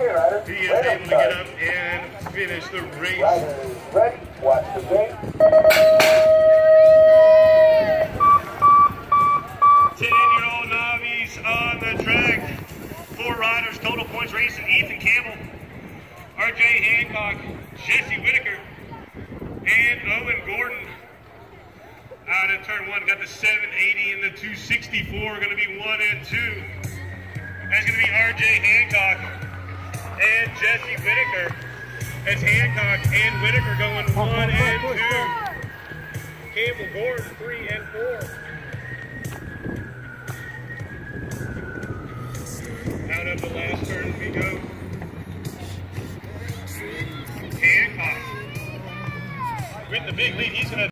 He is able to get up and finish the race. Ryder is ready. Watch the gate. 10-year-old novice on the track. Four riders, total points racing. Ethan Campbell, RJ Hancock, Jesse Whitaker, and Owen Gordon. Out of turn one, got the 780 and the 264. Going to be one and two. That's going to be RJ Hancock and Jesse Whitaker. It's Hancock and Whitaker going one and two. Campbell Gordon three and four. Out of the last turn we go. Hancock with the big lead. He's going to